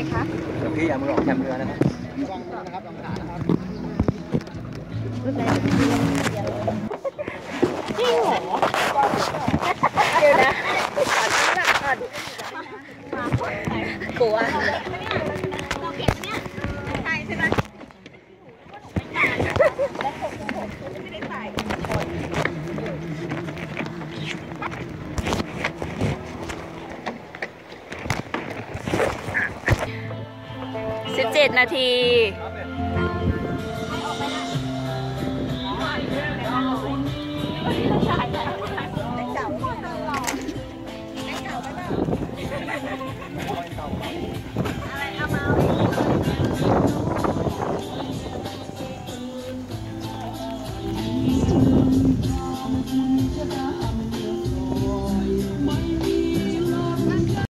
ร่คะเดี๋ยวพี่อย่ามาหลอกแคมเรือนะครับจริงเหรอเดี๋ยวนะขอตั้งหลักก่อนกลัว สิบเจ็ดนาทีเ